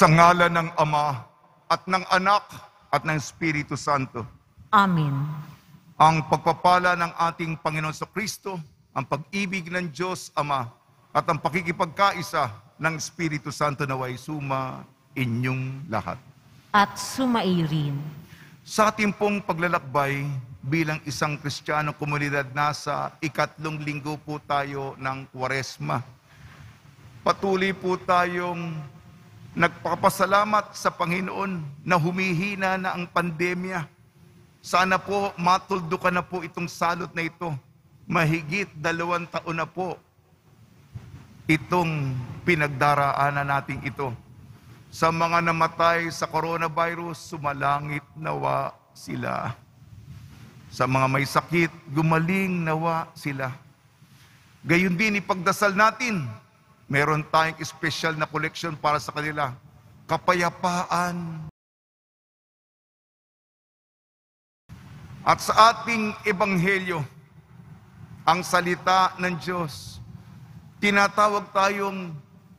Sa ngalan ng Ama at ng Anak at ng Espiritu Santo, Amen. ang pagpapala ng ating Panginoon sa Kristo, ang pag-ibig ng Diyos Ama, at ang pakikipagkaisa ng Espiritu Santo naway suma inyong lahat. At sumairin. Sa ating pong paglalakbay bilang isang Kristiyano komunidad, nasa ikatlong linggo po tayo ng Kwaresma. Patuloy po tayong nagpapasalamat sa Panginoon na humihina na ang pandemya. Sana po matuldukan na po itong salot na ito. Mahigit dalawang taon na po itong pinagdaraanan nating ito. Sa mga namatay sa coronavirus, sumalangit nawa sila. Sa mga may sakit, gumaling nawa sila. Gayon din ipagdasal natin. Meron tayong special na collection para sa kanila. Kapayapaan. At sa ating ebanghelyo, ang salita ng Diyos, tinatawag tayong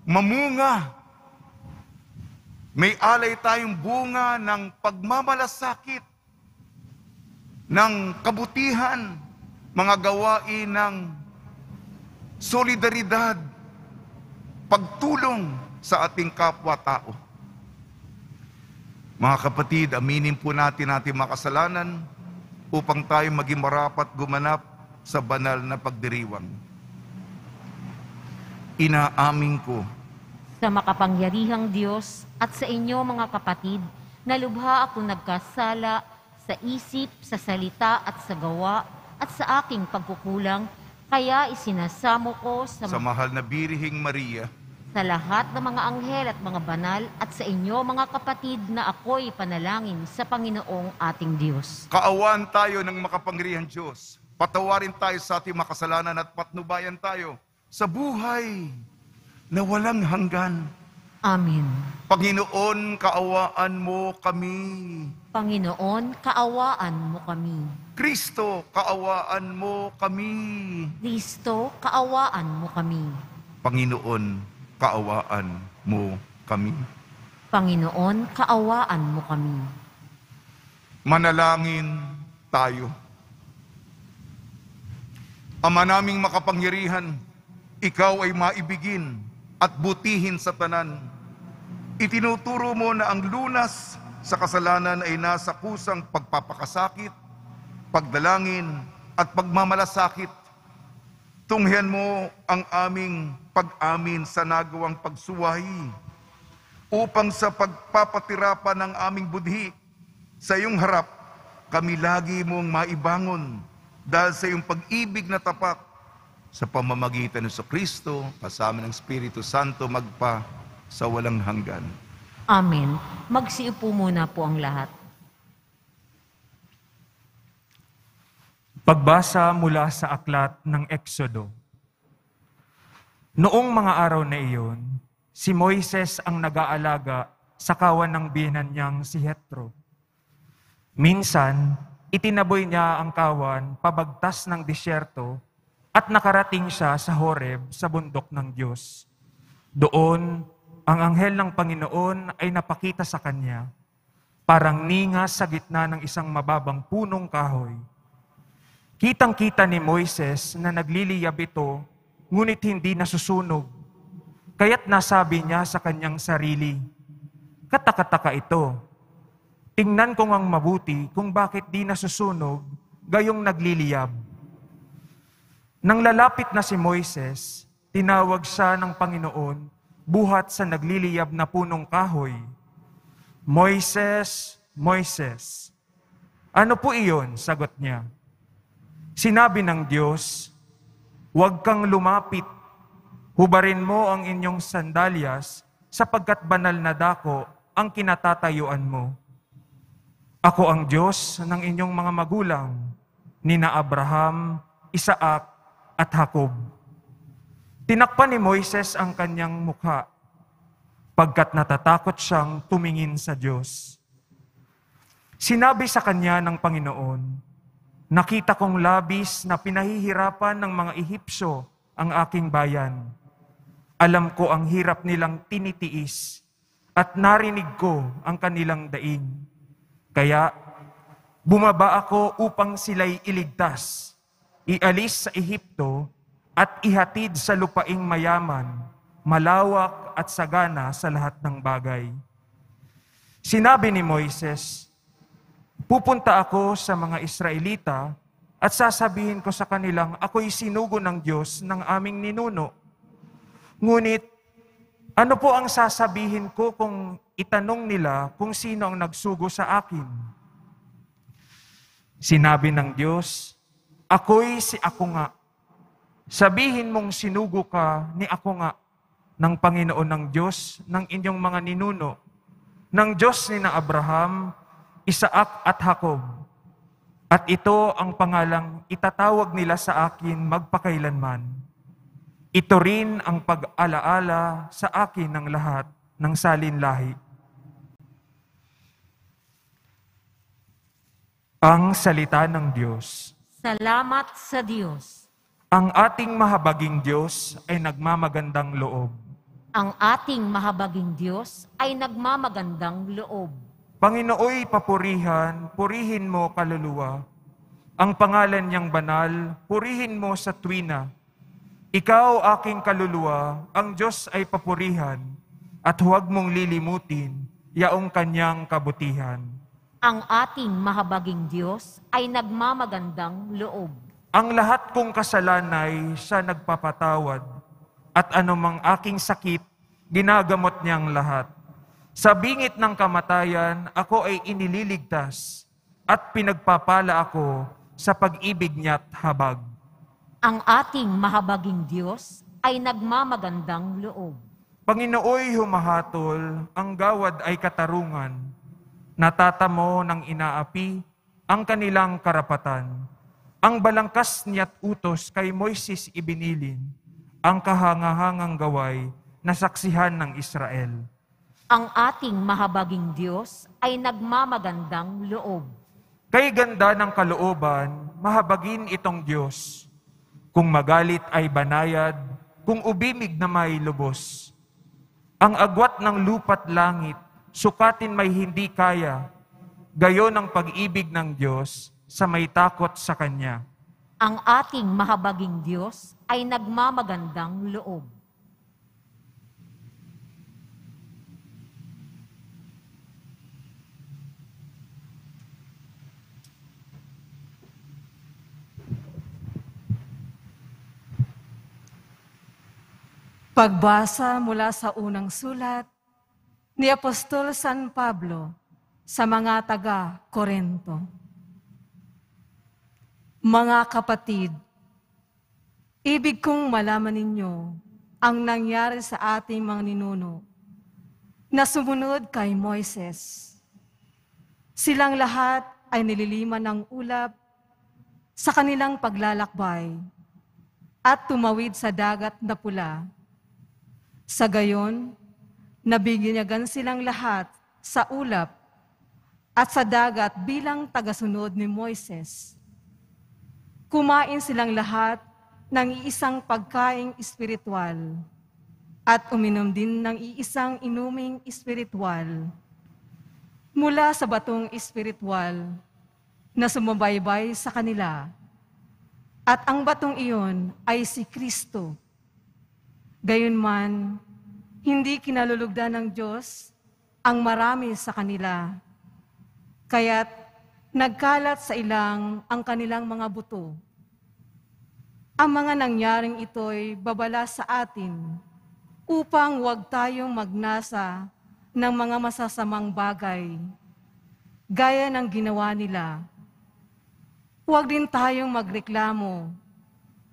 mamunga. May alay tayong bunga ng pagmamalasakit, ng kabutihan, mga gawain ng solidaridad, pagtulong sa ating kapwa-tao. Mga kapatid, aminin po natin ating makasalanan upang tayo maging marapat gumanap sa banal na pagdiriwang. Inaamin ko Sa makapangyarihang Diyos at sa inyo mga kapatid, na lubha ako nagkasala sa isip, sa salita at sa gawa at sa aking pagkukulang, kaya isinasamo ko sa, sa mahal na Birihing Maria, sa lahat ng mga anghel at mga banal at sa inyo mga kapatid na ako'y panalangin sa Panginoong ating Diyos. kaawaan tayo ng makapangyarihang Diyos. Patawarin tayo sa ating makasalanan at patnubayan tayo sa buhay na walang hanggan. Amen. Panginoon, kaawaan mo kami. Panginoon, kaawaan mo kami. Kristo, kaawaan mo kami. Kristo, kaawaan mo kami. Panginoon, kaawaan mo kami. Panginoon, kaawaan mo kami. Manalangin tayo. Ama naming makapangyarihan, ikaw ay maibigin at butihin sa tanan. Itinuturo mo na ang lunas sa kasalanan ay nasa kusang pagpapakasakit, pagdalangin at pagmamalasakit. Tunghian mo ang aming pag-amin sa nagawang pagsuwahi upang sa pagpapatirapan ng aming budhi sa iyong harap, kami lagi mong maibangon dahil sa iyong pag-ibig na tapat sa pamamagitan ng Kristo, kasama ng Espiritu Santo, magpa sa walang hanggan. Amen. Magsiupo muna po ang lahat. Pagbasa mula sa aklat ng Eksodo. Noong mga araw na iyon, si Moises ang nag-aalaga sa kawan ng binan niyang si Hetro. Minsan, itinaboy niya ang kawan pabagtas ng disyerto at nakarating siya sa Horeb sa bundok ng Diyos. Doon, ang anghel ng Panginoon ay napakita sa kanya, parang ninga sa gitna ng isang mababang punong kahoy. Kitang-kita ni Moises na nagliliyab ito, ngunit hindi nasusunog. Kaya't nasabi niya sa kanyang sarili, Katakataka ito. Tingnan ko ngang mabuti kung bakit di nasusunog gayong nagliliyab. Nang lalapit na si Moises, tinawag siya ng Panginoon buhat sa nagliliyab na punong kahoy. Moises, Moises. Ano po iyon? Sagot niya. Sinabi ng Diyos, Huwag kang lumapit. Hubarin mo ang inyong sandalyas sapagkat banal na dako ang kinatatayuan mo. Ako ang Diyos ng inyong mga magulang, nina Abraham, Isaac, at Jacob. Tinakpan ni Moises ang kanyang mukha pagkat natatakot siyang tumingin sa Diyos. Sinabi sa kanya ng Panginoon, Nakita kong labis na pinahihirapan ng mga Ehipsyo ang aking bayan. Alam ko ang hirap nilang tinitiis at narinig ko ang kanilang daing. Kaya bumaba ako upang sila'y iligtas, ialis sa Ehipto at ihatid sa lupaing mayaman, malawak at sagana sa lahat ng bagay. Sinabi ni Moises, Pupunta ako sa mga Israelita at sasabihin ko sa kanilang, ako'y sinugo ng Diyos ng aming ninuno. Ngunit, ano po ang sasabihin ko kung itanong nila kung sino ang nagsugo sa akin? Sinabi ng Diyos, ako'y si ako nga. Sabihin mong sinugo ka ni ako nga ng Panginoon ng Diyos ng inyong mga ninuno, ng Diyos ni na Abraham, Isaac at Jacob. At ito ang pangalang itatawag nila sa akin magpakailanman. Ito rin ang pag-alaala sa akin ng lahat ng salinlahi. Ang salita ng Diyos. Salamat sa Diyos. Ang ating mahabaging Diyos ay nagmamagandang loob. Ang ating mahabaging Diyos ay nagmamagandang loob. Panginooy papurihan, purihin mo kaluluwa. Ang pangalan niyang banal, purihin mo sa tuwina. Ikaw, aking kaluluwa, ang Diyos ay papurihan, at huwag mong lilimutin, yaong kanyang kabutihan. Ang ating mahabaging Diyos ay nagmamagandang loob. Ang lahat kong kasalanay siya nagpapatawad, at anumang aking sakit, ginagamot niyang lahat. Sa bingit ng kamatayan, ako ay inililigtas at pinagpapala ako sa pag-ibig niya't habag. Ang ating mahabaging Diyos ay nagmamagandang loob. Panginooy humahatol, ang gawad ay katarungan. Natatamo ng inaapi ang kanilang karapatan. Ang balangkas niya't utos kay Moises ibinilin, ang kahangahangang gaway na saksihan ng Israel. Ang ating mahabaging Diyos ay nagmamagandang loob. Kay ganda ng kalooban, mahabagin itong Diyos. Kung magalit ay banayad, kung ubimig na may lubos. Ang agwat ng lupat langit, sukatin may hindi kaya. Gayon ang pag-ibig ng Diyos sa may takot sa Kanya. Ang ating mahabaging Diyos ay nagmamagandang loob. Pagbasa mula sa unang sulat ni Apostol San Pablo sa mga taga Korento. Mga kapatid, ibig kong malaman ninyo ang nangyari sa ating mga ninuno na sumunod kay Moises. Silang lahat ay nililiman ng ulap sa kanilang paglalakbay at tumawid sa dagat na pula sa gayon, nabigyanyagan silang lahat sa ulap at sa dagat bilang tagasunod ni Moises. Kumain silang lahat ng iisang pagkaing espiritual at uminom din ng iisang inuming espiritual mula sa batong espiritual na sumabaybay sa kanila At ang batong iyon ay si Kristo. Gayunman, hindi kinalulugdan ng Diyos ang marami sa kanila. Kaya't nagkalat sa ilang ang kanilang mga buto. Ang mga nangyaring ito'y babala sa atin upang huwag tayong magnasa ng mga masasamang bagay, gaya ng ginawa nila. Huwag din tayong magreklamo,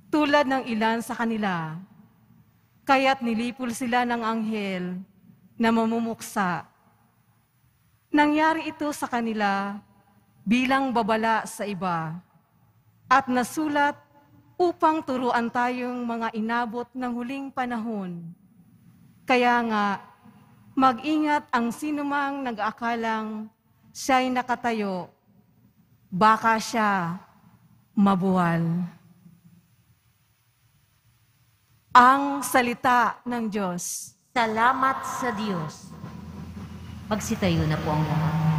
tulad ng ilan sa kanila, kaya't nilipol sila ng anghel na mamumuksa. Nangyari ito sa kanila bilang babala sa iba, at nasulat upang turuan tayong mga inabot ng huling panahon. Kaya nga, mag-ingat ang sinumang nag-aakalang siya'y nakatayo, baka siya mabuwal. Ang salita ng Diyos. Salamat sa Diyos. Magsitayo na po ang lahat.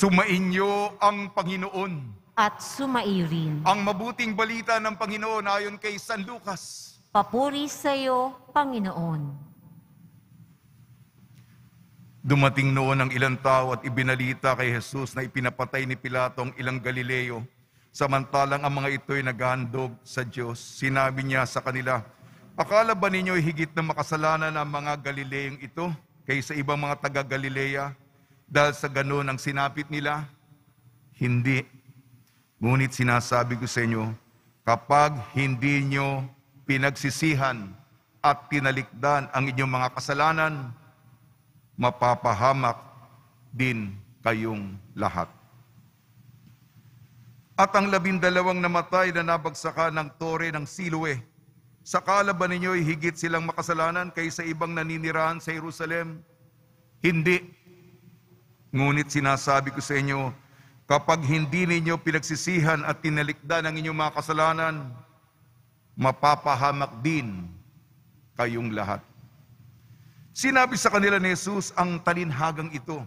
Sumainyo ang Panginoon. At sumaiyo rin. Ang mabuting balita ng Panginoon ayon kay San Lucas. Papuri sa iyo, Panginoon. Dumating noon ang ilang tao at ibinalita kay Jesus na ipinapatay ni Pilato ang ilang Galileo. Samantalang ang mga ito'y naghahandog sa Diyos. Sinabi niya sa kanila, Akala ba ninyo higit na makasalanan ang mga Galileong ito kaysa ibang mga taga-Galilea dahil sa ganun ang sinapit nila? Hindi. Ngunit sinasabi ko sa inyo, kapag hindi nyo pinagsisihan at tinalikdan ang inyong mga kasalanan, mapapahamak din kayong lahat. At ang labindalawang namatay na nabagsakan ng tore ng Siloe, sakala ba ninyo'y higit silang makasalanan kaysa ibang naninirahan sa Jerusalem? Hindi. Ngunit sinasabi ko sa inyo, kapag hindi ninyo pinagsisihan at tinalikdan ang inyong mga kasalanan, mapapahamak din kayong lahat. Sinabi sa kanila ni Jesus ang talinhagang ito.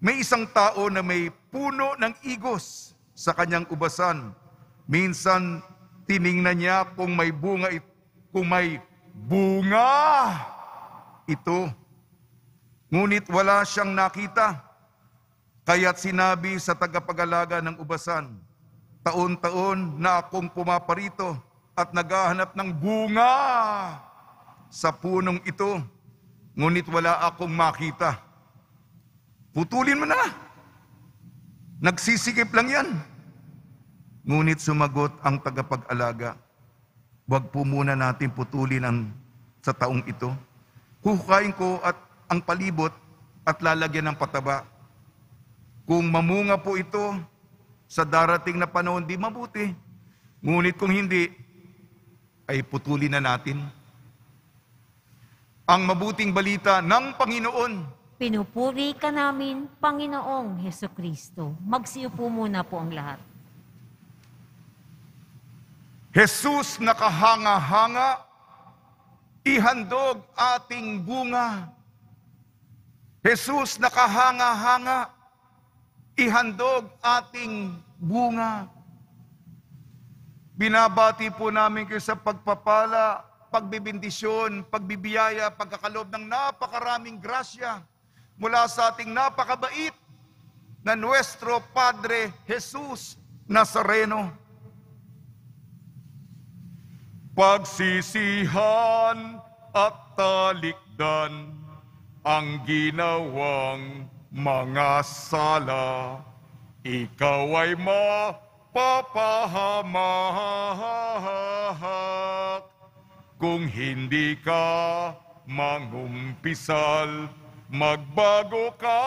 May isang tao na may puno ng igos sa kanyang ubasan. Minsan tiningnan niya kung may bunga kung may bunga ito. Ngunit wala siyang nakita. Kaya't sinabi sa tagapag-alaga ng ubasan, taon-taon na akong pumaparito at naghahanap ng bunga sa punong ito ngunit wala akong makita. Putulin mo na. Nagsisikip lang yan. Ngunit sumagot ang tagapag-alaga, Huwag po muna natin putulin ang sa taong ito. Huhukayin ko at ang palibot at lalagyan ng pataba. Kung mamunga po ito sa darating na panahon, di mabuti. Ngunit kung hindi, ay putulin na natin ang mabuting balita ng Panginoon. Pinupuri ka namin, Panginoong Heso Kristo. Magsiupo muna po ang lahat. Jesus nakahanga-hanga, ihandog ating bunga. Jesus nakahanga-hanga, ihandog ating bunga. Binabati po namin kayo sa pagpapala, pagbibindisyon, pagbibiyaya, pagkakalob ng napakaraming grasya mula sa ating napakabait na Nuestro Padre Jesus Nazareno. Pagsisihan at talikdan ang ginawang mga sala. Ikaw ay mapapahamak kung hindi ka mangumpisal, magbago ka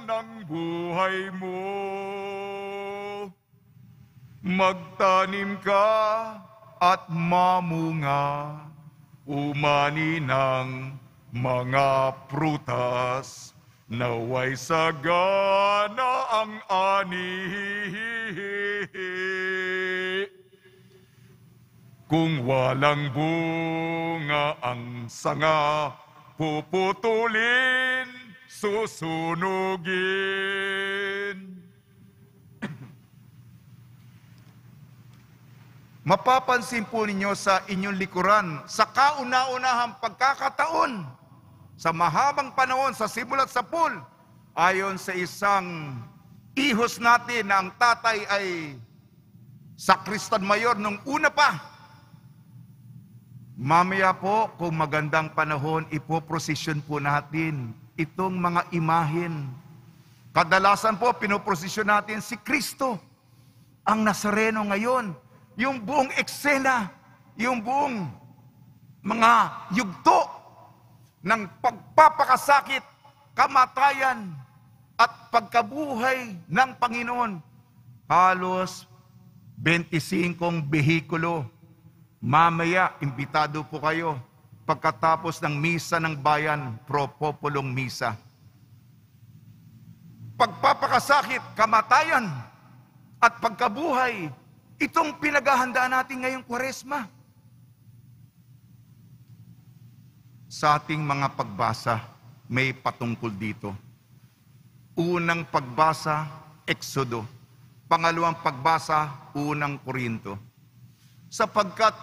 ng buhay mo. Magtanim ka at mamunga, umani ng mga prutas, naway sagana ang ani. Kung walang bunga ang sanga, puputulin, susunugin. Mapapansin po ninyo sa inyong likuran, sa kauna-unahang pagkakataon, sa mahabang panahon, sa simulat sa pool, ayon sa isang ihos natin na ang tatay ay sakristan mayor nung una pa. Mamaya po, kung magandang panahon, ipoprosesyon po natin itong mga imahin. Kadalasan po, pinoprosesyon natin si Kristo, ang Nazareno ngayon. Yung buong eksena, yung buong mga yugto ng pagpapakasakit, kamatayan, at pagkabuhay ng Panginoon. Halos 25 behikulo. Mamaya, imbitado po kayo pagkatapos ng misa ng bayan, pro populong misa. Pagpapakasakit, kamatayan, at pagkabuhay, itong pinaghahandaan natin ngayong kwaresma. Sa ating mga pagbasa, may patungkol dito. Unang pagbasa, Exodo. Pangalawang pagbasa, Unang Korinto. Sapagkat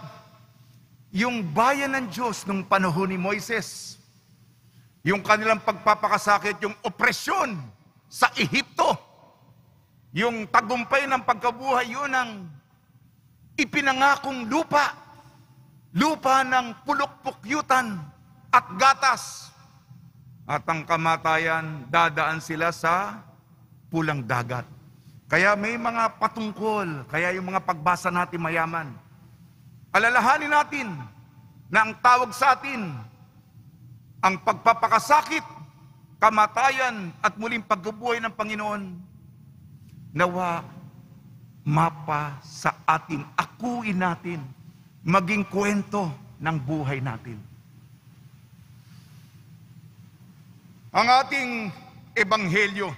yung bayan ng Diyos nung panahon ni Moises, yung kanilang pagpapakasakit, yung opresyon sa Ehipto, yung tagumpay ng pagkabuhay, yun ang ipinangakong lupa, lupa ng pulok-pukyutan at gatas. At ang kamatayan, dadaan sila sa pulang dagat. Kaya may mga patungkol, kaya yung mga pagbasa natin mayaman. Alalahanin natin na ang tawag sa atin, ang pagpapakasakit, kamatayan at muling pagbubuhay ng Panginoon, nawa mapa sa ating akuin natin, maging kwento ng buhay natin. Ang ating ebanghelyo,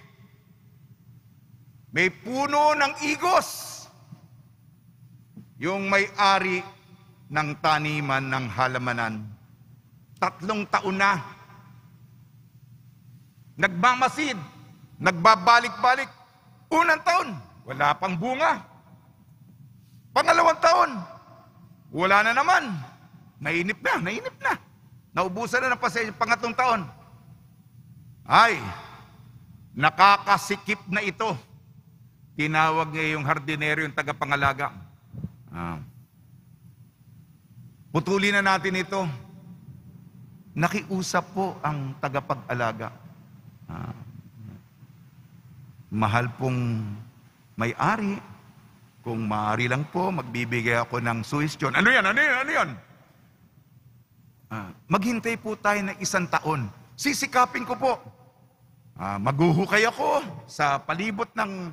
may puno ng igos, yung may-ari ng taniman ng halamanan. Tatlong taon na. Nagmamasid, nagbabalik-balik. Unang taon, wala pang bunga. Pangalawang taon, wala na naman. Nainip na, nainip na. Naubusan na ng pasensya. Pangatong taon, ay, nakakasikip na ito. Tinawag niya yung hardinero, yung tagapangalaga. Ah. Putulin na natin ito. Nakiusap po ang tagapag-alaga. Ah. Mahal pong may-ari, kung maaari lang po, magbibigay ako ng suhestyon. Ano yan? Ano yan? Ano yan? Ah, maghintay po tayo ng isang taon. Sisikapin ko po. Ah, maguhukay ako sa palibot ng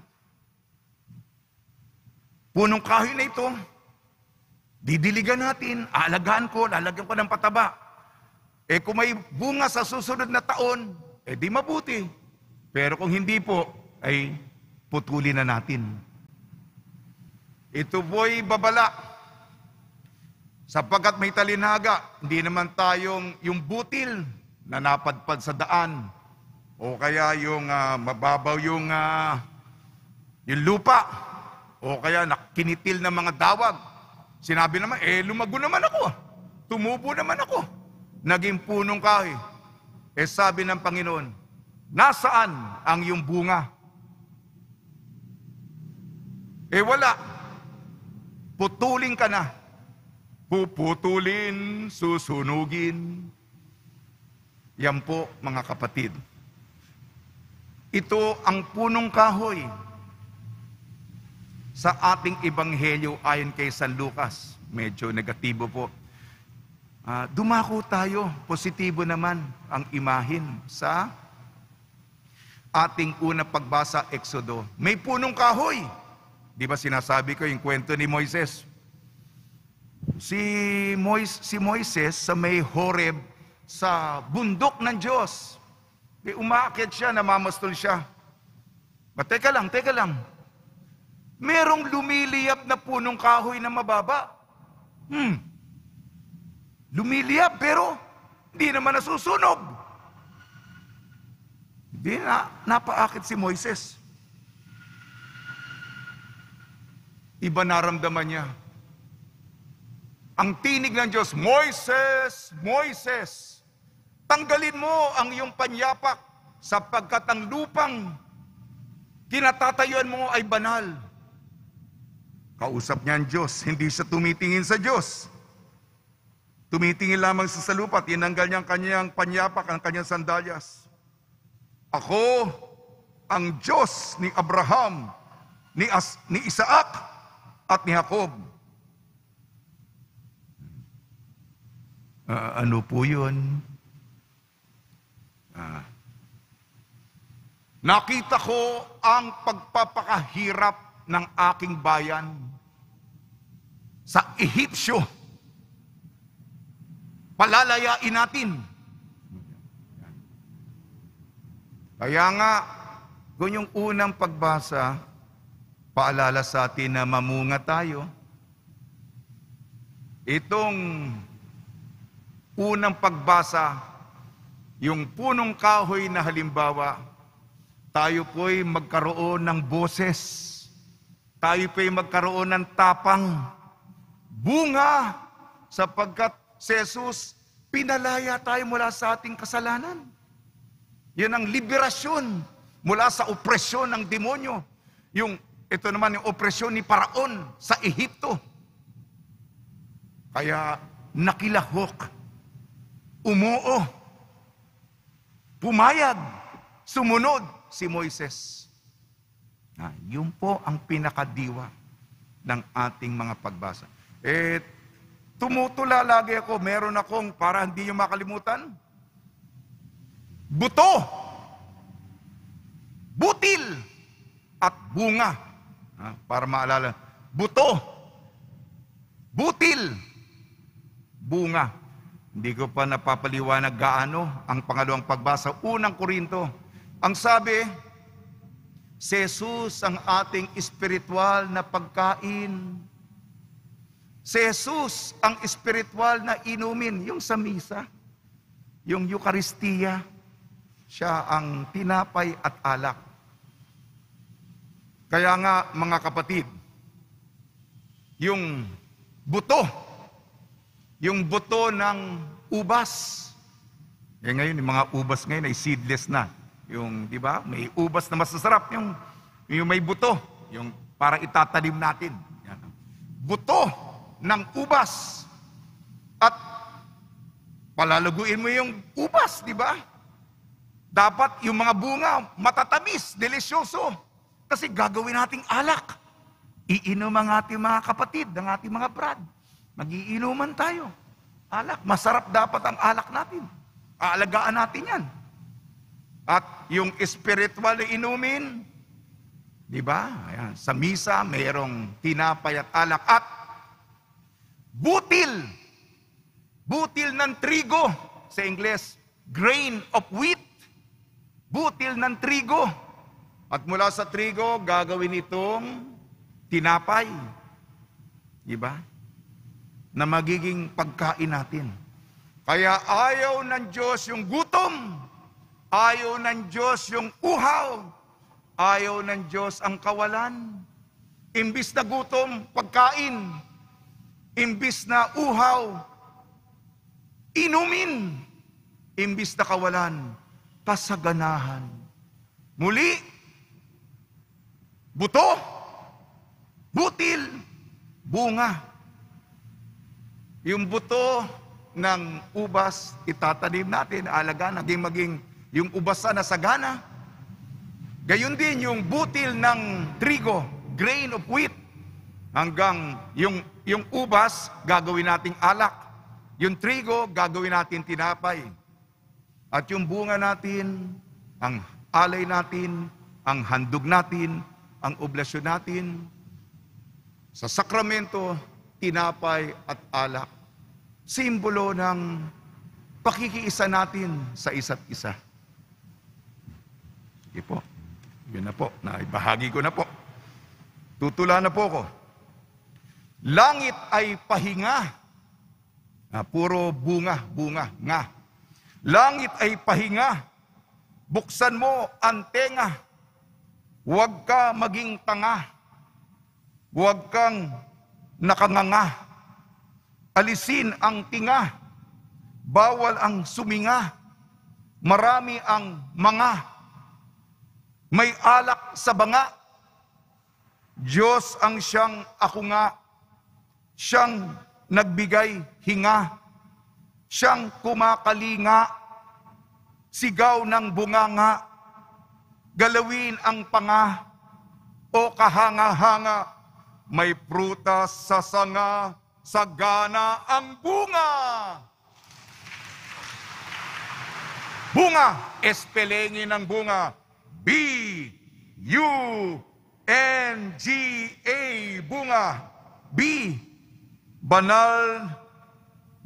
punong kahoy na ito. Didiligan natin, aalagaan ko, lalagyan ko ng pataba. Eh kung may bunga sa susunod na taon, eh di mabuti. Pero kung hindi po, ay putulin na natin. Ito po'y babala Sapagkat may talinaga, hindi naman tayong yung butil na napadpad sa daan. O kaya yung ah, mababaw yung, ah, yung lupa. O kaya nakinitil ng mga dawag. Sinabi naman, eh lumago naman ako. Tumubo naman ako. Naging punong kahoy. Eh sabi ng Panginoon, nasaan ang iyong bunga? Eh wala. Putulin ka na. Puputulin, susunugin. Yan po mga kapatid. Ito ang punong kahoy sa ating ebanghelyo ayon kay San Lucas. Medyo negatibo po. Ah, dumako tayo, positibo naman ang imahin sa ating unang pagbasa Exodo. May punong kahoy. Di ba sinasabi ko yung kwento ni Moises? Si, Mois, si Moises sa may Horeb sa bundok ng Diyos. Di umaakit siya, namamastol siya. But teka lang, teka lang. Merong lumiliyap na punong kahoy na mababa. Hmm. Lumiliyap pero hindi naman nasusunog. Hindi na napaakit si Moises. Iba naramdaman niya. Ang tinig ng Diyos, Moises, Moises, tanggalin mo ang iyong panyapak sapagkat ang lupang kinatatayuan mo ay banal. Kausap niya ang Diyos, hindi siya tumitingin sa Diyos. Tumitingin lamang sa salupa, tinanggal niya ang kanyang panyapak, ang kanyang sandalyas. Ako ang Diyos ni Abraham, ni, As, ni Isaac, at ni Jacob. Ah, ano po yun? Ah. Nakita ko ang pagpapakahirap ng aking bayan sa Ehipsyo. Palalayain natin. Kaya nga, kung yung unang pagbasa, paalala sa atin na mamunga tayo. Itong unang pagbasa, yung punong kahoy na halimbawa, tayo po'y magkaroon ng boses. Tayo po'y magkaroon ng tapang. Bunga sapagkat si Jesus pinalaya tayo mula sa ating kasalanan. Yan ang liberasyon mula sa opresyon ng demonyo. Yung, ito naman yung opresyon ni Paraon sa Ehipto. Kaya nakilahok, umuo, pumayag, sumunod si Moises. Ah, yun po ang pinakadiwa ng ating mga pagbasa. Eh, tumutula lagi ako, meron akong, para hindi nyo makalimutan, buto, butil, at bunga. Ah, para maalala, buto, butil, bunga. Hindi ko pa napapaliwanag gaano ang pangalawang pagbasa. Unang Korinto, ang sabi, si Jesus ang ating espiritual na pagkain. Si Jesus ang espiritual na inumin, yung sa misa, yung Eucharistia, siya ang tinapay at alak. Kaya nga mga kapatid, yung buto, yung buto ng ubas. Eh ngayon, yung mga ubas ngayon ay seedless na. Yung, di ba, may ubas na masasarap, yung, yung may buto, yung para itatanim natin. Yan. Buto ng ubas. At palalaguin mo yung ubas, di ba? Dapat yung mga bunga, matatamis, delisyoso. Kasi gagawin nating alak. Iinom ang ating mga kapatid, ang ating mga brad. Magiinuman tayo. Alak. Masarap dapat ang alak natin. Aalagaan natin yan. At yung spiritual na inumin, di ba? Ayan, sa misa, mayroong tinapay at alak. At butil. Butil ng trigo. Sa Ingles, grain of wheat. Butil ng trigo. At mula sa trigo, gagawin itong tinapay. Di ba? Na magiging pagkain natin. Kaya ayaw ng Diyos yung gutom, ayaw ng Diyos yung uhaw, ayaw ng Diyos ang kawalan. Imbis na gutom, pagkain. Imbis na uhaw, inumin. Imbis na kawalan, kasaganahan. Muli, buto, butil, bunga. Yung buto ng ubas, itatanim natin, alaga, naging maging yung ubasa na sagana. Gayon din yung butil ng trigo, grain of wheat, hanggang yung, yung ubas, gagawin nating alak. Yung trigo, gagawin natin tinapay. At yung bunga natin, ang alay natin, ang handog natin, ang oblasyon natin, sa sakramento, tinapay at alak, simbolo ng pakikiisa natin sa isa't isa. Sige po. Yun na po. Naibahagi ko na po. Tutula na po ko. Langit ay pahinga. Ah, puro bunga, bunga, nga. Langit ay pahinga. Buksan mo ang tenga. Huwag ka maging tanga. Huwag kang nakanganga. Alisin ang tinga. Bawal ang suminga. Marami ang mga. May alak sa banga. Diyos ang siyang ako nga. Siyang nagbigay hinga. Siyang kumakalinga. Sigaw ng bunganga. Galawin ang panga. O kahanga-hanga. May prutas sa sanga. Sagana ang bunga. Bunga, espelengin ng bunga. B, U, N, G, A, bunga. B, banal,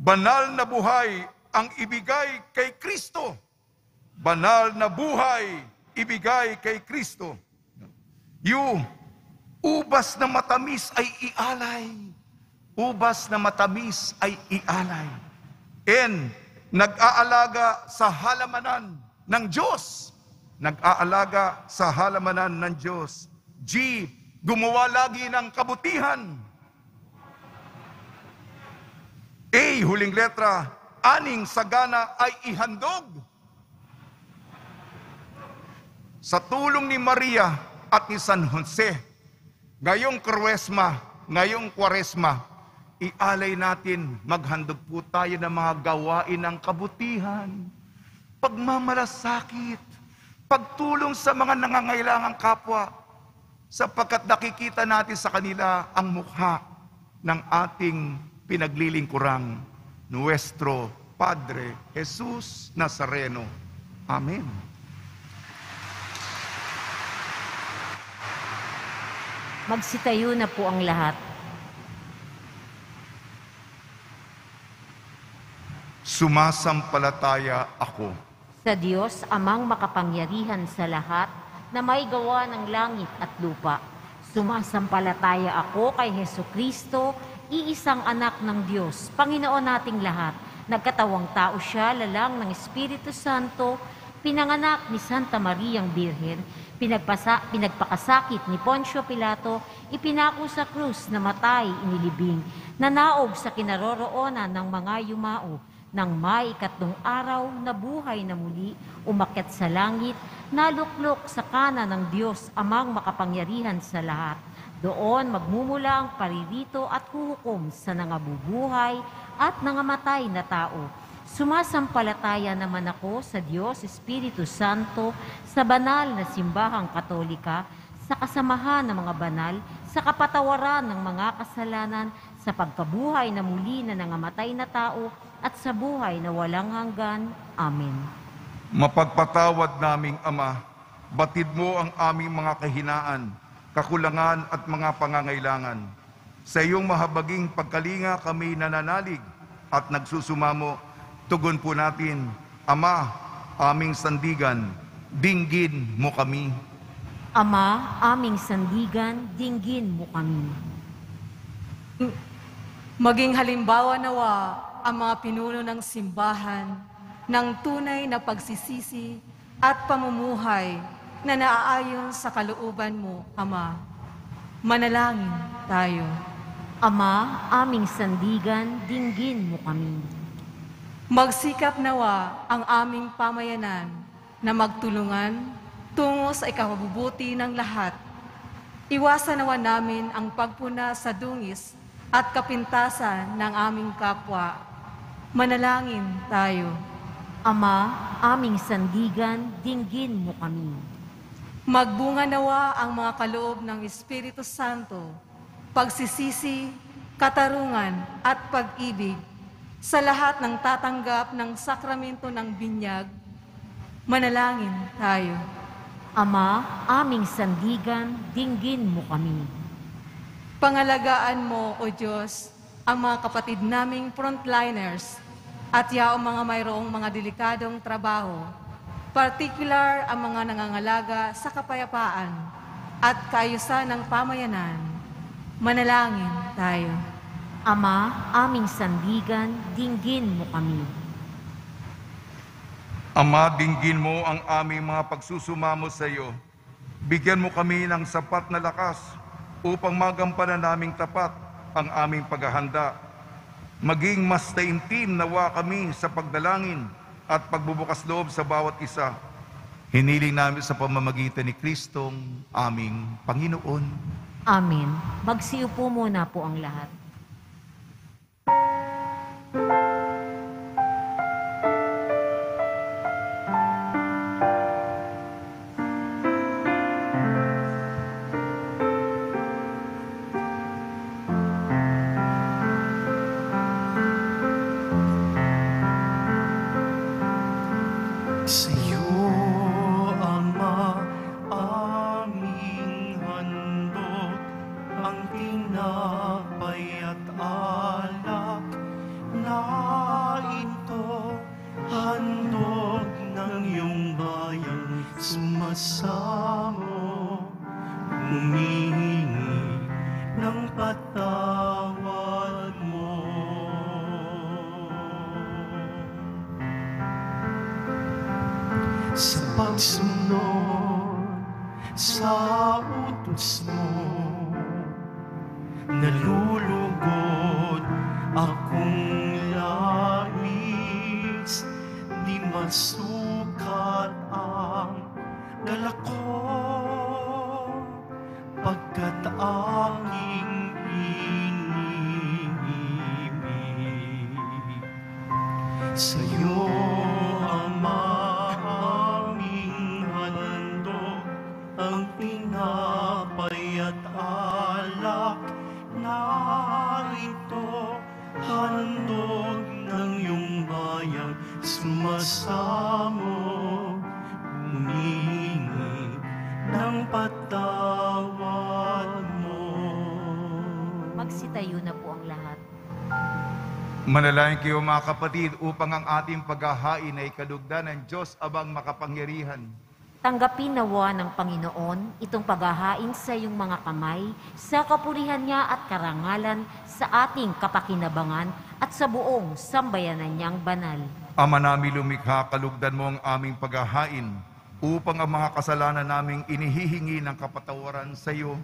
banal na buhay ang ibigay kay Kristo. Banal na buhay ibigay kay Kristo. U, ubas na matamis ay ialay. Ubas na matamis ay ialay. N, nag-aalaga sa halamanan ng Diyos. Nag-aalaga sa halamanan ng Diyos. G, gumawa lagi ng kabutihan. A, huling letra, aning sagana ay ihandog. Sa tulong ni Maria at ni San Jose, ngayong Kruesma, ngayong Kwaresma, ialay natin, maghandog po tayo ng mga gawain ng kabutihan, pagmamalasakit, pagtulong sa mga nangangailangang kapwa, sapagkat nakikita natin sa kanila ang mukha ng ating pinaglilingkurang Nuestro Padre Jesus Nazareno. Amen. Magsitayo na po ang lahat. Sumasampalataya ako Sa Diyos, amang makapangyarihan sa lahat, na may gawa ng langit at lupa. Sumasampalataya ako kay Heso Kristo, iisang anak ng Diyos, Panginoon nating lahat. Nagkatawang tao siya, lalang ng Espiritu Santo, pinanganak ni Santa Mariang Birhen, pinagpasa, pinagpakasakit ni Poncio Pilato, ipinako sa krus na matay, inilibing, nanaog sa kinaroroonan ng mga yumao, nang may ikatlong araw na buhay na muli, umakyat sa langit, naluklok sa kana ng Diyos amang makapangyarihan sa lahat. Doon magmumula ang paririto at huhukom sa nangabubuhay at nangamatay na tao. Sumasampalataya naman ako sa Diyos Espiritu Santo, sa banal na simbahang katolika, sa kasamahan ng mga banal, sa kapatawaran ng mga kasalanan, sa pagkabuhay na muli na nangamatay na tao, at sa buhay na walang hanggan. Amen. Mapagpatawad naming Ama, batid mo ang aming mga kahinaan, kakulangan at mga pangangailangan. Sa iyong mahabaging pagkalinga kami nananalig at nagsusumamo, tugon po natin, Ama, aming sandigan, dinggin mo kami. Ama, aming sandigan, dinggin mo kami. Maging halimbawa nawa ang mga pinuno ng simbahan ng tunay na pagsisisi at pamumuhay na naaayon sa kalooban mo, Ama. Manalangin tayo. Ama, aming sandigan, dinggin mo kami. Magsikap nawa ang aming pamayanan na magtulungan tungo sa ikabubuti ng lahat. Iwasan nawa namin ang pagpuna sa dungis at kapintasan ng aming kapwa. Manalangin tayo. Ama, aming sandigan, dinggin mo kami. Magbunga nawa ang mga kaloob ng Espiritu Santo, pagsisisi, katarungan at pag-ibig sa lahat ng tatanggap ng sakramento ng binyag. Manalangin tayo. Ama, aming sandigan, dinggin mo kami. Pangalagaan mo, O Diyos, ang mga kapatid naming frontliners at yaong mga mayroong mga delikadong trabaho, particular ang mga nangangalaga sa kapayapaan at kaayusan ng pamayanan. Manalangin tayo. Ama, aming sandigan, dinggin mo kami. Ama, dinggin mo ang aming mga pagsusumamo sa iyo. Bigyan mo kami ng sapat na lakas upang magampanan naming tapat ang aming paghahanda. Maging mas taimtim nawa kami sa pagdalangin at pagbubukas loob sa bawat isa. Hiniling namin sa pamamagitan ni Kristong aming Panginoon. Amen. Magsiupo muna po ang lahat. Sa sa utos mo. Nalulugod Manalangin kayo mga kapatid upang ang ating paghahain ay kadugdan ng Diyos abang makapangyarihan. Tanggapin nawa ng Panginoon itong paghahain sa iyong mga kamay sa kapurihan niya at karangalan sa ating kapakinabangan at sa buong sambayanan niyang banal. Ama namin lumikha, kalugdan mo ang aming paghahain upang ang mga kasalanan naming inihihingi ng kapatawaran sa iyo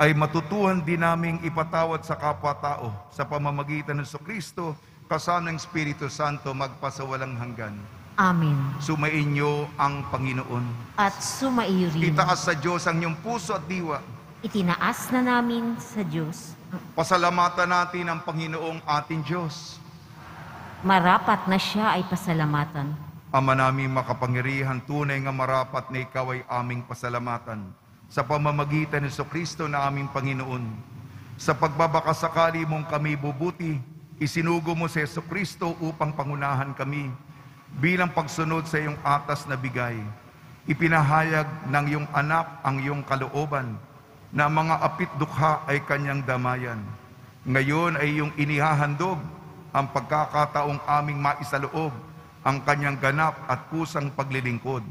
ay matutuhan din naming ipatawad sa kapwa-tao sa pamamagitan ng Kristo kasama ng Espiritu Santo magpasawalang hanggan. Amen. Sumainyo ang Panginoon. At sumaiyo rin. Itaas sa Diyos ang iyong puso at diwa. Itinaas na namin sa Diyos. Pasalamatan natin ang Panginoong ating Diyos. Marapat na siya ay pasalamatan. Ama namin makapangyarihan, tunay nga marapat na ikaw ay aming pasalamatan sa pamamagitan ni Kristo na aming Panginoon. Sa pagbabakasakali mong kami bubuti, isinugo mo si Kristo upang pangunahan kami bilang pagsunod sa iyong atas na bigay. Ipinahayag ng iyong anak ang iyong kalooban na mga apit dukha ay kanyang damayan. Ngayon ay iyong inihahandog ang pagkakataong aming maisaloob ang kanyang ganap at kusang paglilingkod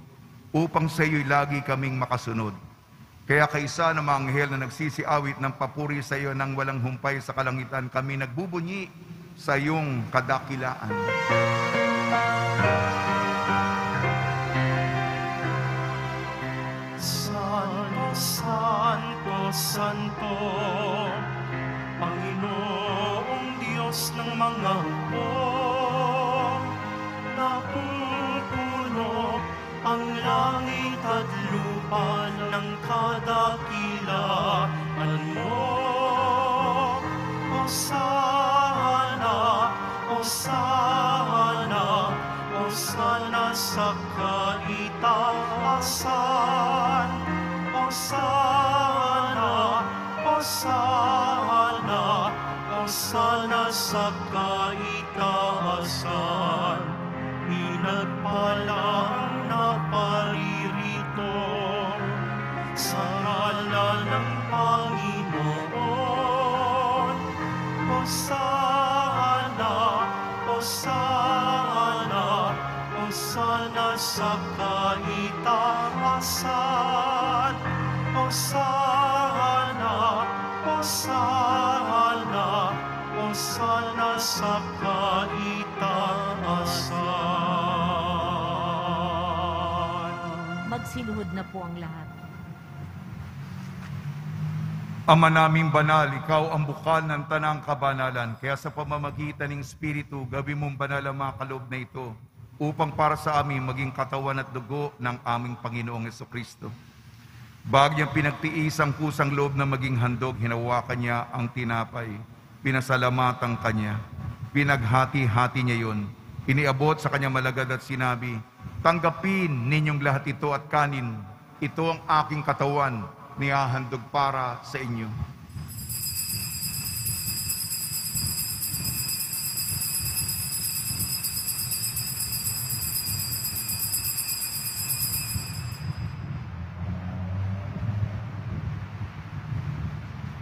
upang sa iyo'y lagi kaming makasunod. Kaya kaisa ng mga anghel na nagsisiawit ng papuri sa iyo nang walang humpay sa kalangitan, kami nagbubunyi sa iyong kadakilaan. Santo, Santo, Santo, Panginoong Diyos ng mga hukbo, napupuno ang langit at lupa ng kadakilaan mo. O sana, o sana, o sana sa kaitaasan. O sana, o sana, o sana sa kaitaasan. Pinagpala Magsiluhod na po ang lahat. Ama naming banal, ikaw ang bukal ng tanang kabanalan. Kaya sa pamamagitan ng Espiritu, gawin mong banal ang mga kaloob na ito upang para sa amin maging katawan at dugo ng aming Panginoong Yeso Kristo. Bag niyang pinagtiis ang kusang loob na maging handog, hinawakan niya ang tinapay. Pinasalamatan kanya. Pinaghati-hati niya yun. Iniabot sa kanya malagad at sinabi, Tanggapin ninyong lahat ito at kanin. Ito ang aking katawan, nihahandog para sa inyo.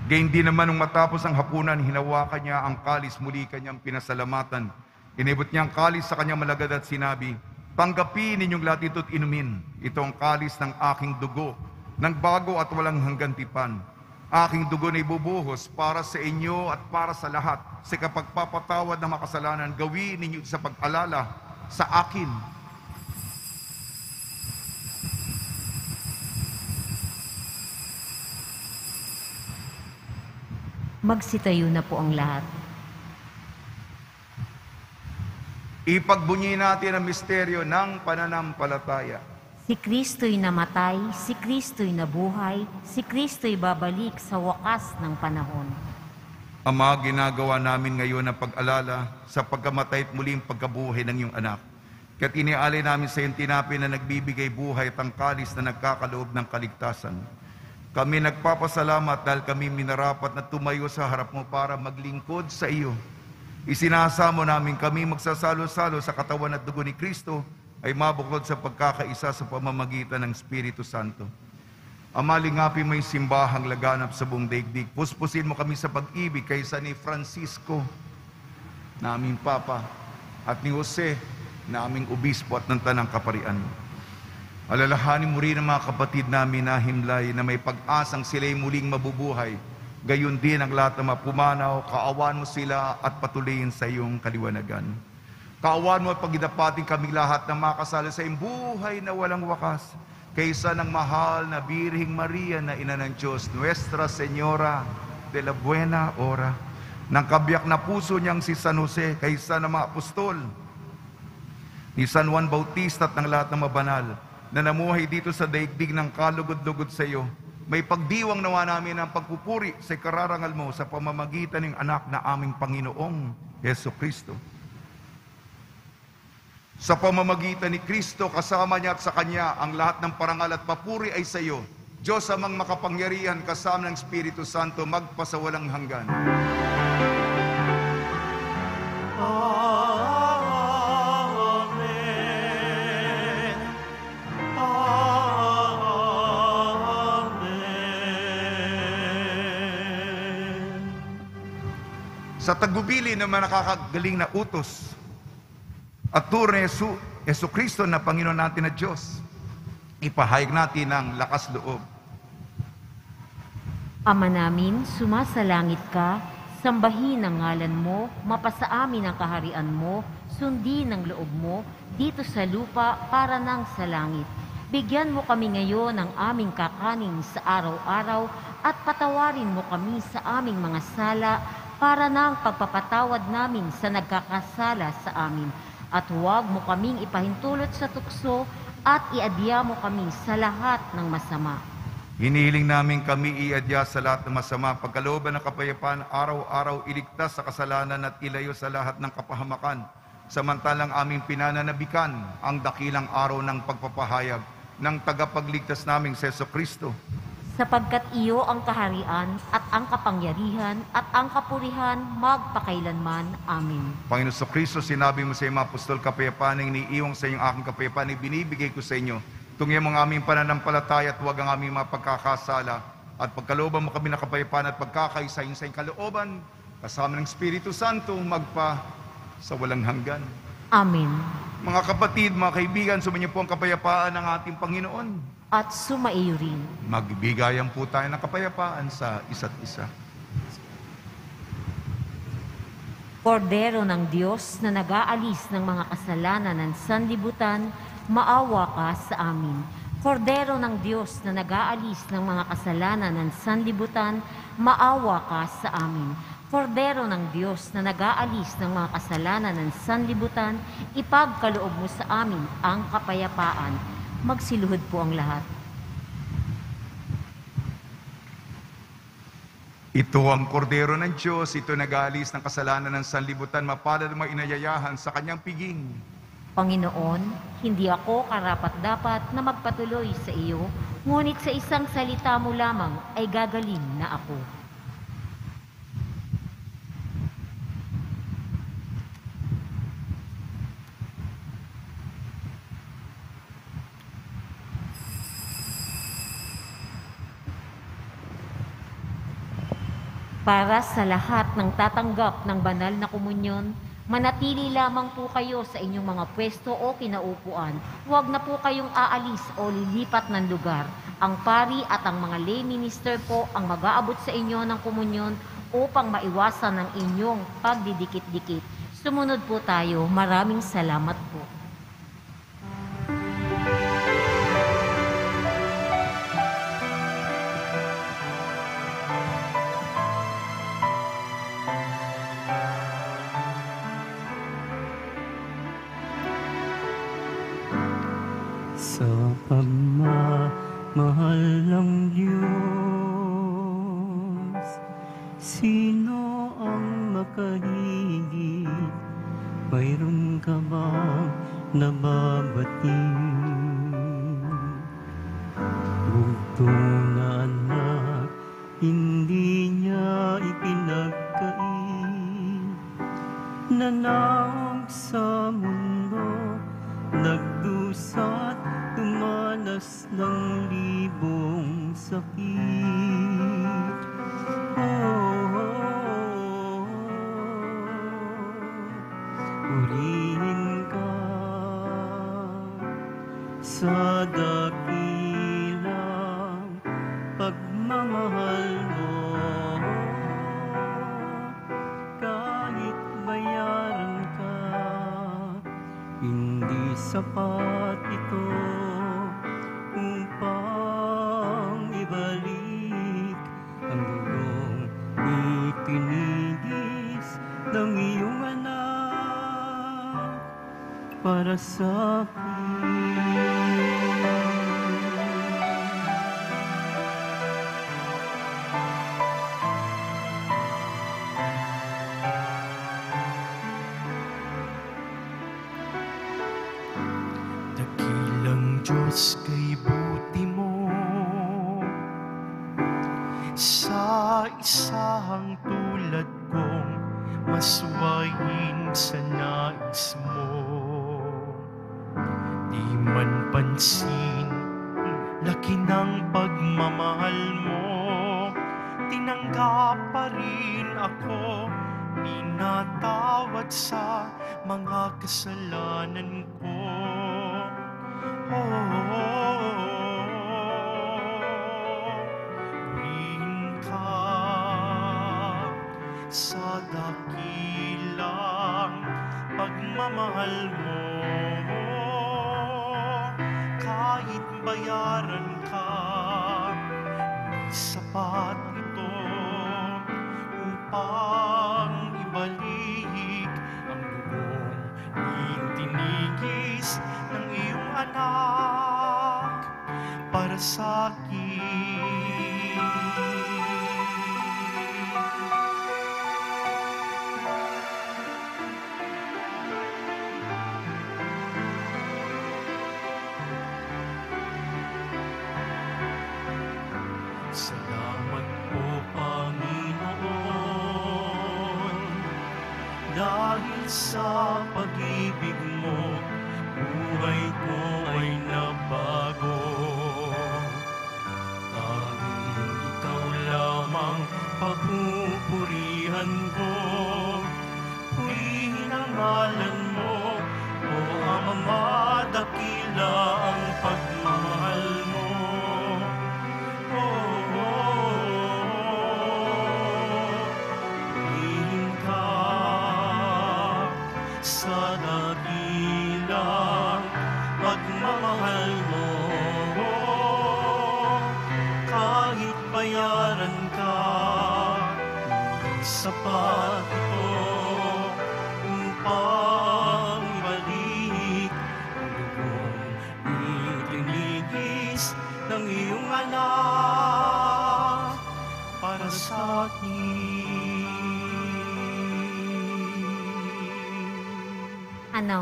Gayun din naman nung matapos ang hapunan, hinawakan niya ang kalis, muli kanyang pinasalamatan. Inibot niya ang kalis sa kanyang malagad at sinabi, Tanggapin ninyong lahat ito't inumin. Ito ang kalis ng aking dugo, ng bago at walang hanggan tipan. Aking dugo na ibubuhos para sa inyo at para sa lahat. Sa kapagpapatawad ng makasalanan, gawin ninyo sa pag-alala sa akin. Magsitayo na po ang lahat. Ipagbunyi natin ang misteryo ng pananampalataya. Si Kristo'y namatay, si Kristo'y nabuhay, si Kristo'y babalik sa wakas ng panahon. Ama, ginagawa namin ngayon ang pag-alala sa pagkamatay at muling pagkabuhay ng iyong anak. Kaya't inialay namin sa iyong tinapin na nagbibigay buhay at ang kalis na nagkakaloob ng kaligtasan. Kami nagpapasalamat dahil kami minarapat na tumayo sa harap mo para maglingkod sa iyo. Isinasamo namin kami magsasalo-salo sa katawan at dugo ni Kristo ay mabukod sa pagkakaisa sa pamamagitan ng Espiritu Santo. Ama, lingapin mo yung simbahang laganap sa buong daigdig. Puspusin mo kami sa pag-ibig kaysa ni Francisco, na aming Papa, at ni Jose, na aming Obispo at ng Tanang Kaparian. Alalahanin mo rin ang mga kapatid namin na himlay na may pag-asang sila'y muling mabubuhay. Gayon din ang lahat na mapumanaw, kaawan mo sila at patuloyin sa iyong kaliwanagan. Kaawan mo at pagidapatin kami lahat na makasala sa iyong buhay na walang wakas. Kaysa ng mahal na Birhing Maria na ina ng Diyos, Nuestra Señora de la Buena Hora, ng kabiyak na puso niyang si San Jose, kaysa ng mga apostol, ni San Juan Bautista at ng lahat ng mabanal na namuhay dito sa daigdig ng kalugod-lugod sa iyo. May pagdiwang nawa namin ang pagpupuri sa kararangal mo sa pamamagitan ng anak na aming Panginoong Yeso Kristo. Sa pamamagitan ni Kristo, kasama niya at sa Kanya, ang lahat ng parangal at papuri ay sa iyo. Diyos amang makapangyarihan kasama ng Espiritu Santo magpasawalang hanggan. Amen. Sa tagubili ng mga nakakagaling na utos at turo ni Yesu, Yesu Kristo na Panginoon natin na Diyos, ipahayag natin ang lakas loob. Ama namin, sumasalangit ka, sambahin ang ngalan mo, mapasa amin ang kaharian mo, sundin ang loob mo, dito sa lupa para nang sa langit. Bigyan mo kami ngayon ng aming kakanin sa araw-araw at patawarin mo kami sa aming mga sala para nang pagpapatawad namin sa nagkakasala sa amin. At huwag mo kaming ipahintulot sa tukso at iadya mo kami sa lahat ng masama. Hinihiling namin kami iadya sa lahat ng masama, pagkalooban ng kapayapaan, araw-araw iligtas sa kasalanan at ilayo sa lahat ng kapahamakan. Samantalang aming pinananabikan ang dakilang araw ng pagpapahayag ng tagapagligtas naming Seso Kristo. Sapagkat iyo ang kaharian at ang kapangyarihan at ang kapurihan magpakailanman. Amen. Panginoon sa Kristo, sinabi mo sa iyong mga apostol, kapayapaan ang iniiwang sa inyong aking kapayapaan, ay binibigay ko sa inyo. Tungyang mga aming pananampalataya at huwag ang aming mga pagkakasala. At pagkalooban mo kami ng kapayapaan at pagkakaisahin sa iyong kalooban, kasama ng Espiritu Santo, magpa sa walang hanggan. Amen. Mga kapatid, mga kaibigan, sumainyo po ang kapayapaan ng ating Panginoon. At sumaiyo rin. Magbigayan po tayo ng kapayapaan sa isa't isa. Kordero ng Diyos na nag-aalis ng mga kasalanan ng sanlibutan, maawa ka sa amin. Kordero ng Diyos na nag-aalis ng mga kasalanan ng sanlibutan, maawa ka sa amin. Kordero ng Diyos na nag-aalis ng mga kasalanan ng sanlibutan, ipagkaloob mo sa amin ang kapayapaan. Magsiluhod po ang lahat. Ito ang kordero ng Diyos, ito nag-aalis ng kasalanan ng sanlibutan, mapalad mga inayayahan sa kanyang piging. Panginoon, hindi ako karapat-dapat na magpatuloy sa iyo, ngunit sa isang salita mo lamang ay gagaling na ako. Para sa lahat ng tatanggap ng banal na komunyon, manatili lamang po kayo sa inyong mga pwesto o kinaupuan. Huwag na po kayong aalis o lilipat ng lugar. Ang pari at ang mga lay minister po ang mag-aabot sa inyo ng komunyon upang maiwasan ang inyong pagdidikit-dikit. Sumunod po tayo. Maraming salamat po. Dakilang para sa akin. Salamat po, Panginoon, dahil sa pag-ibig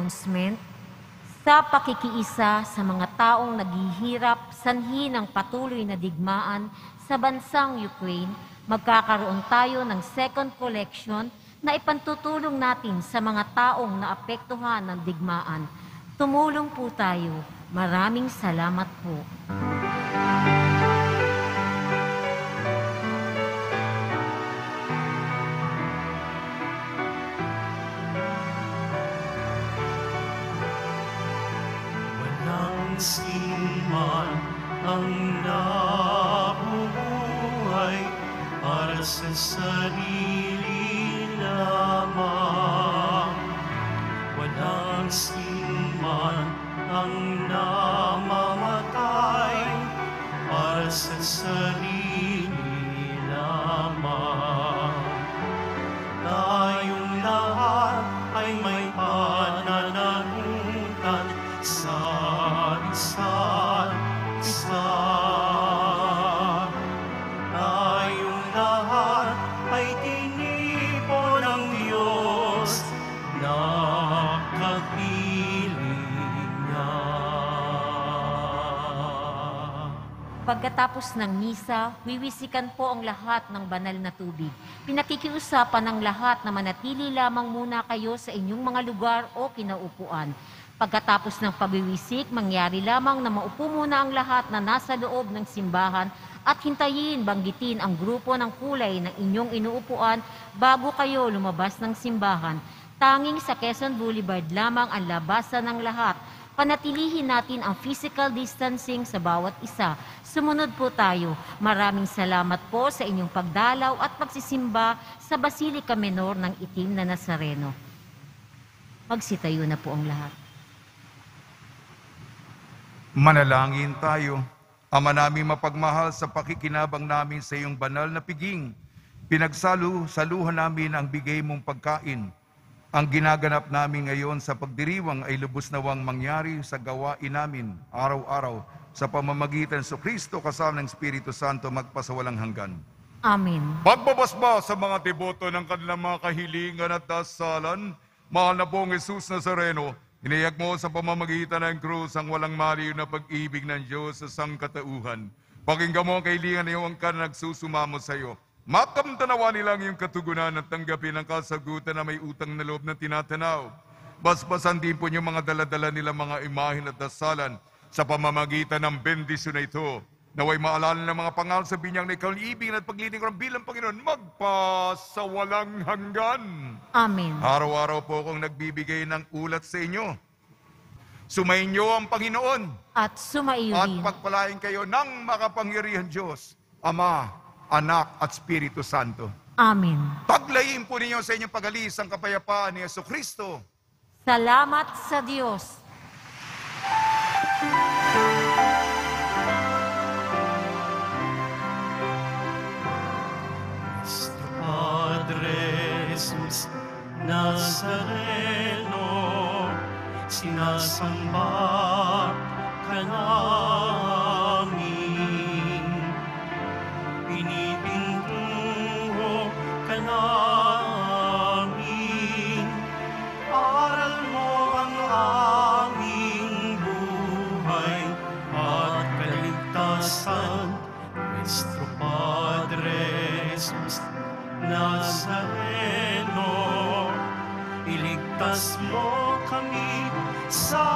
Announcement sa pakikiisa sa mga taong naghihirap sanhi ng patuloy na digmaan sa bansang Ukraine, magkakaroon tayo ng second collection na ipantutulong natin sa mga taong naapektuhan ng digmaan. Tumulong po tayo. Maraming salamat po. Sa sarili lamang. Walang sinuman ang namamatay para sa sarili Pagkatapos ng misa, wiwisikan po ang lahat ng banal na tubig. Pinakikiusapan ng lahat na manatili lamang muna kayo sa inyong mga lugar o kinaupuan. Pagkatapos ng pagwiwisik, mangyari lamang na maupo muna ang lahat na nasa loob ng simbahan at hintayin banggitin ang grupo ng kulay ng inyong inuupuan bago kayo lumabas ng simbahan. Tanging sa Quezon Boulevard lamang ang labasan ng lahat panatilihin natin ang physical distancing sa bawat isa. Sumunod po tayo. Maraming salamat po sa inyong pagdalaw at pagsisimba sa Basilica Menor ng Itim na Nazareno. Magsitayo na po ang lahat. Manalangin tayo. Ama namin mapagmahal sa pakikinabang namin sa iyong banal na piging. Pinagsalo, saluhan namin ang bigay mong pagkain. Ang ginaganap namin ngayon sa pagdiriwang ay lubos nawang mangyari sa gawain namin araw-araw sa pamamagitan sa Kristo kasama ng Espiritu Santo magpasawalang hanggan. Amen. Pagbabasba sa mga deboto ng kanilang mga kahilingan at dasalan, mahal na pong Jesus Nazareno, inayag mo sa pamamagitan ng krus ang walang maliw na pag-ibig ng Diyos sa sangkatauhan. Pakinggan mo ang kahilingan na iyong ka na nagsusumamo sa iyo. Makamtanawa nilang iyong katugunan at tanggapin ang kasagutan na may utang na loob na tinatanaw. Basbasan din po niyo mga daladala nila mga imahin at dasalan sa pamamagitan ng bendisyon na ito, naway maalala ng mga pangal sa binyang na ikaw at pagliling ko ng bilang Panginoon, magpa sa walang hanggan. Amen. Araw-araw po akong nagbibigay ng ulat sa inyo. Sumainyo ang Panginoon At sumaiyo at pagpalain kayo ng makapangyarihan Diyos, Ama, Anak at Espiritu Santo. Amen. Paglayin po ninyo sa inyong pagalis ang kapayapaan ni Yeso Kristo. Salamat sa Diyos. Jesus Nazareno, sinasamba ka namin. Pinipintuho ka namin. Nazareno, iligtas mo kami sa